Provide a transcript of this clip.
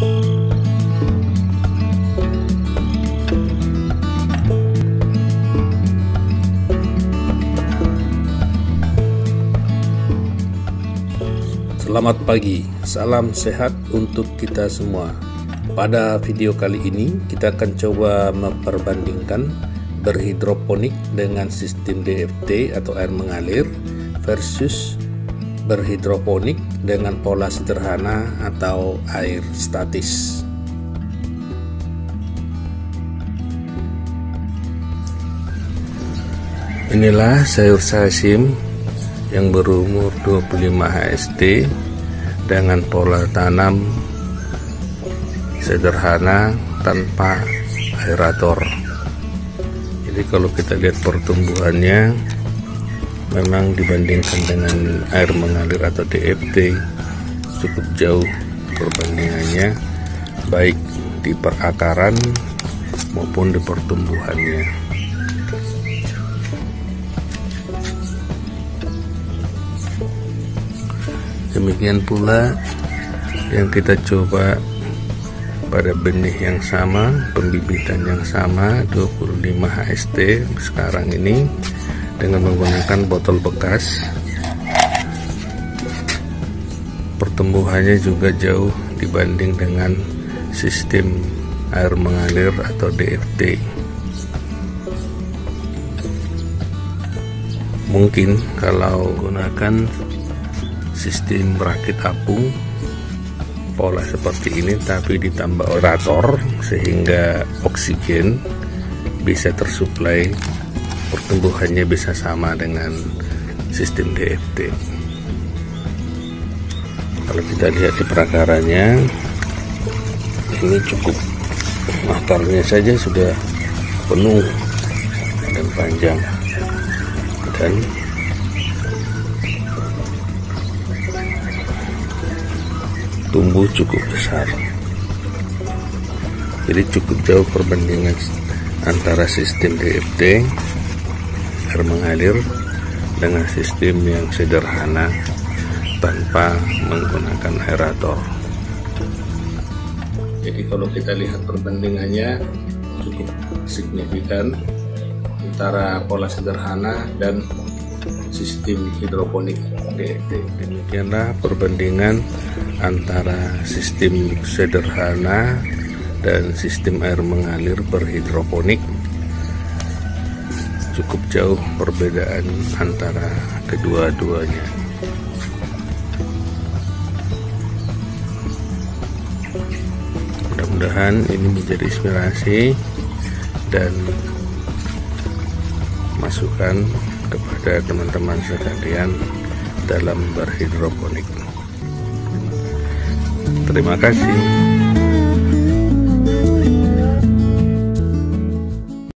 Selamat pagi, salam sehat untuk kita semua. Pada video kali ini, kita akan coba memperbandingkan berhidroponik dengan sistem DFT atau air mengalir versus berhidroponik dengan pola sederhana atau air statis. Inilah sayur sasim yang berumur 25 HST dengan pola tanam sederhana tanpa aerator jadi kalau kita lihat pertumbuhannya memang dibandingkan dengan air mengalir atau DFT cukup jauh perbandingannya baik di perakaran maupun di pertumbuhannya. Demikian pula yang kita coba pada benih yang sama pembibitan yang sama 25 HST sekarang ini dengan menggunakan botol bekas. Pertumbuhannya juga jauh dibanding dengan sistem air mengalir atau DFT mungkin kalau gunakan sistem rakit apung pola seperti ini tapi ditambah orator sehingga oksigen bisa tersuplai pertumbuhannya bisa sama dengan sistem DFT kalau kita lihat di perakarannya ini cukup akarnya saja sudah penuh dan panjang. Dan tumbuh cukup besar. Jadi cukup jauh perbandingan antara sistem DFT air mengalir dengan sistem yang sederhana tanpa menggunakan aerator. Jadi kalau kita lihat perbandingannya cukup signifikan antara pola sederhana dan sistem hidroponik. Demikianlah perbandingan antara sistem sederhana dan sistem air mengalir berhidroponik cukup jauh perbedaan antara kedua-duanya mudah-mudahan ini menjadi inspirasi dan masukan kepada teman-teman sekalian dalam berhidroponik Terima kasih.